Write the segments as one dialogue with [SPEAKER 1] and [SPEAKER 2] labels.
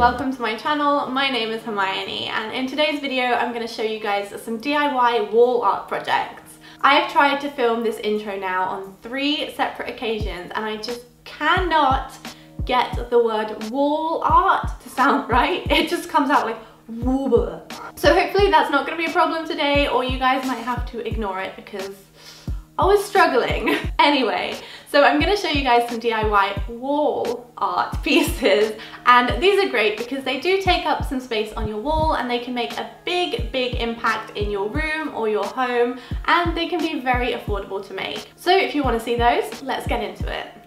[SPEAKER 1] welcome to my channel. My name is Hermione and in today's video I'm going to show you guys some DIY wall art projects. I have tried to film this intro now on three separate occasions and I just cannot get the word wall art to sound right. It just comes out like wooba. So hopefully that's not going to be a problem today or you guys might have to ignore it because was struggling. anyway, so I'm gonna show you guys some DIY wall art pieces and these are great because they do take up some space on your wall and they can make a big, big impact in your room or your home and they can be very affordable to make. So if you wanna see those, let's get into it.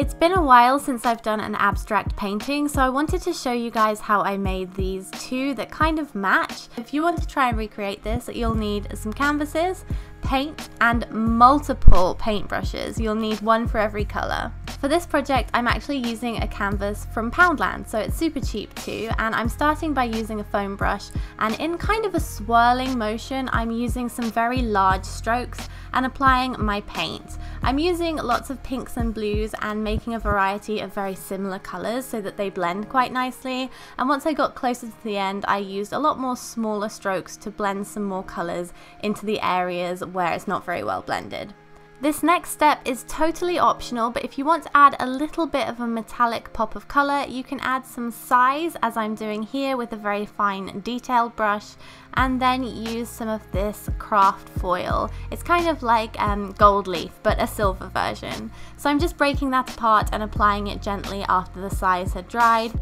[SPEAKER 1] It's been a while since I've done an abstract painting, so I wanted to show you guys how I made these two that kind of match. If you want to try and recreate this, you'll need some canvases, paint, and multiple paintbrushes. You'll need one for every colour. For this project, I'm actually using a canvas from Poundland, so it's super cheap too, and I'm starting by using a foam brush, and in kind of a swirling motion, I'm using some very large strokes and applying my paint. I'm using lots of pinks and blues and making a variety of very similar colours so that they blend quite nicely, and once I got closer to the end, I used a lot more smaller strokes to blend some more colours into the areas where it's not very well blended. This next step is totally optional, but if you want to add a little bit of a metallic pop of colour, you can add some size, as I'm doing here with a very fine detailed brush, and then use some of this craft foil. It's kind of like um, gold leaf, but a silver version. So I'm just breaking that apart and applying it gently after the size had dried.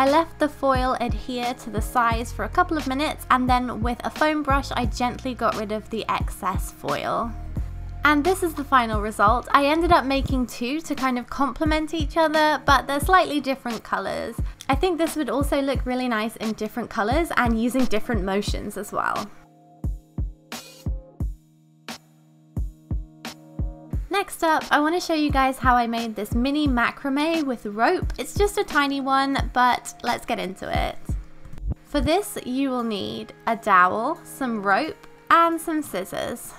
[SPEAKER 1] I left the foil adhere to the size for a couple of minutes and then with a foam brush I gently got rid of the excess foil. And this is the final result. I ended up making two to kind of complement each other, but they're slightly different colours. I think this would also look really nice in different colours and using different motions as well. Next up, I want to show you guys how I made this mini macrame with rope. It's just a tiny one, but let's get into it. For this, you will need a dowel, some rope, and some scissors.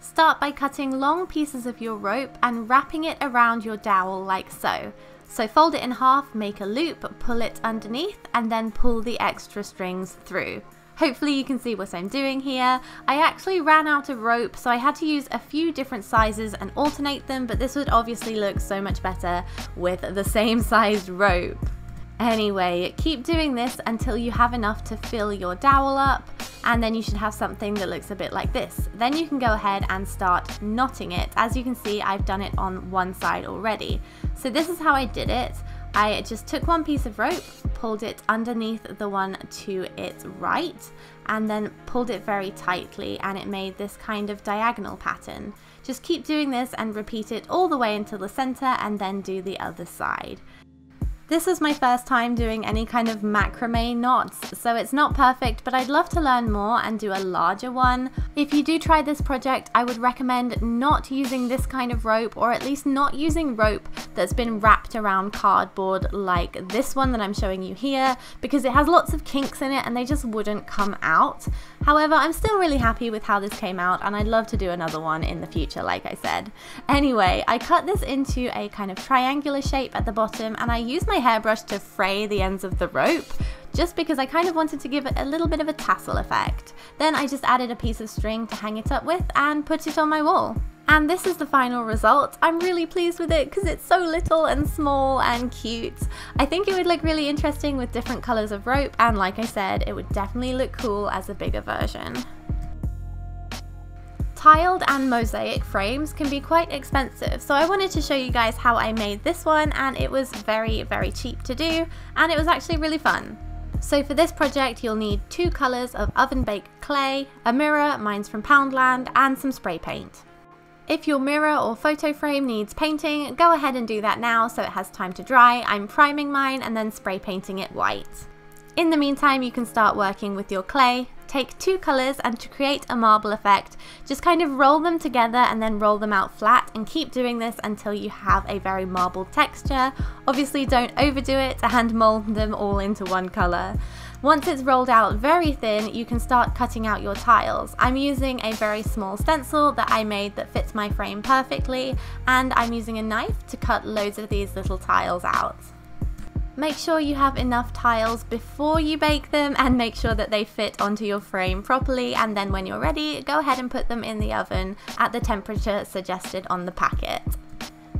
[SPEAKER 1] Start by cutting long pieces of your rope and wrapping it around your dowel like so. So fold it in half, make a loop, pull it underneath and then pull the extra strings through. Hopefully you can see what I'm doing here. I actually ran out of rope so I had to use a few different sizes and alternate them but this would obviously look so much better with the same sized rope. Anyway, keep doing this until you have enough to fill your dowel up and then you should have something that looks a bit like this. Then you can go ahead and start knotting it. As you can see, I've done it on one side already. So this is how I did it. I just took one piece of rope, pulled it underneath the one to its right, and then pulled it very tightly and it made this kind of diagonal pattern. Just keep doing this and repeat it all the way until the center and then do the other side. This is my first time doing any kind of macrame knots, so it's not perfect, but I'd love to learn more and do a larger one. If you do try this project, I would recommend not using this kind of rope, or at least not using rope that's been wrapped around cardboard like this one that I'm showing you here, because it has lots of kinks in it and they just wouldn't come out. However, I'm still really happy with how this came out, and I'd love to do another one in the future, like I said. Anyway, I cut this into a kind of triangular shape at the bottom, and I used my my hairbrush to fray the ends of the rope just because I kind of wanted to give it a little bit of a tassel effect. Then I just added a piece of string to hang it up with and put it on my wall. And this is the final result. I'm really pleased with it because it's so little and small and cute. I think it would look really interesting with different colours of rope and like I said, it would definitely look cool as a bigger version. Tiled and mosaic frames can be quite expensive, so I wanted to show you guys how I made this one and it was very, very cheap to do and it was actually really fun. So for this project you'll need two colours of oven baked clay, a mirror, mine's from Poundland, and some spray paint. If your mirror or photo frame needs painting, go ahead and do that now so it has time to dry. I'm priming mine and then spray painting it white. In the meantime, you can start working with your clay. Take two colours and to create a marble effect, just kind of roll them together and then roll them out flat and keep doing this until you have a very marbled texture. Obviously don't overdo it and mould them all into one colour. Once it's rolled out very thin, you can start cutting out your tiles. I'm using a very small stencil that I made that fits my frame perfectly, and I'm using a knife to cut loads of these little tiles out. Make sure you have enough tiles before you bake them and make sure that they fit onto your frame properly and then when you're ready, go ahead and put them in the oven at the temperature suggested on the packet.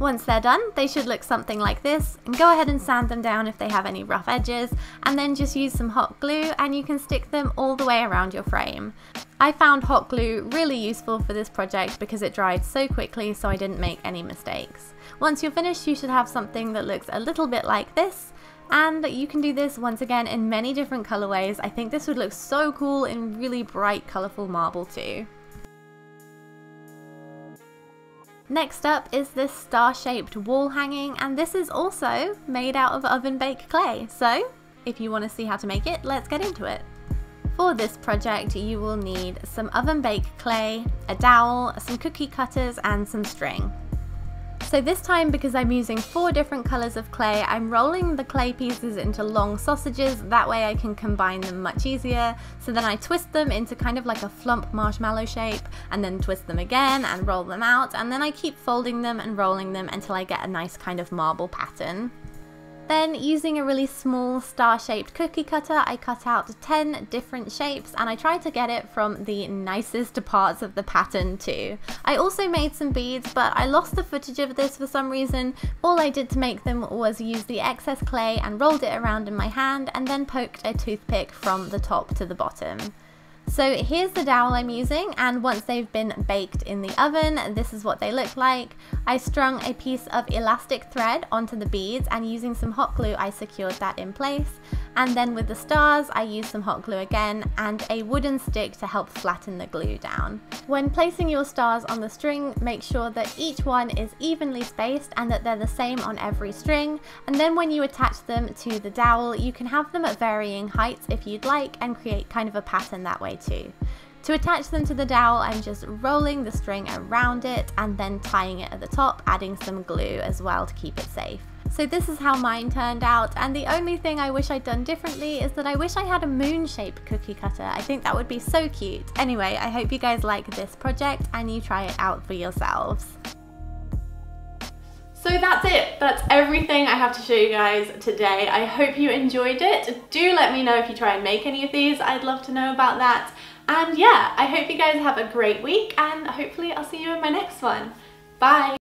[SPEAKER 1] Once they're done, they should look something like this, and go ahead and sand them down if they have any rough edges, and then just use some hot glue and you can stick them all the way around your frame. I found hot glue really useful for this project because it dried so quickly so I didn't make any mistakes. Once you're finished, you should have something that looks a little bit like this, and you can do this once again in many different colorways. I think this would look so cool in really bright colorful marble too. Next up is this star-shaped wall hanging and this is also made out of oven baked clay. So if you want to see how to make it, let's get into it. For this project you will need some oven baked clay, a dowel, some cookie cutters and some string. So this time, because I'm using four different colours of clay, I'm rolling the clay pieces into long sausages, that way I can combine them much easier. So then I twist them into kind of like a flump marshmallow shape, and then twist them again and roll them out, and then I keep folding them and rolling them until I get a nice kind of marble pattern. Then using a really small star-shaped cookie cutter, I cut out 10 different shapes and I tried to get it from the nicest parts of the pattern too. I also made some beads, but I lost the footage of this for some reason. All I did to make them was use the excess clay and rolled it around in my hand and then poked a toothpick from the top to the bottom. So here's the dowel I'm using and once they've been baked in the oven, this is what they look like. I strung a piece of elastic thread onto the beads and using some hot glue I secured that in place. And then with the stars, I used some hot glue again and a wooden stick to help flatten the glue down. When placing your stars on the string, make sure that each one is evenly spaced and that they're the same on every string. And then when you attach them to the dowel, you can have them at varying heights if you'd like and create kind of a pattern that way too. To attach them to the dowel, I'm just rolling the string around it and then tying it at the top, adding some glue as well to keep it safe. So this is how mine turned out and the only thing I wish I'd done differently is that I wish I had a moon shaped cookie cutter. I think that would be so cute. Anyway, I hope you guys like this project and you try it out for yourselves.
[SPEAKER 2] So that's it. That's everything I have to show you guys today. I hope you enjoyed it. Do let me know if you try and make any of these. I'd love to know about that. And yeah, I hope you guys have a great week and hopefully I'll see you in my next one. Bye!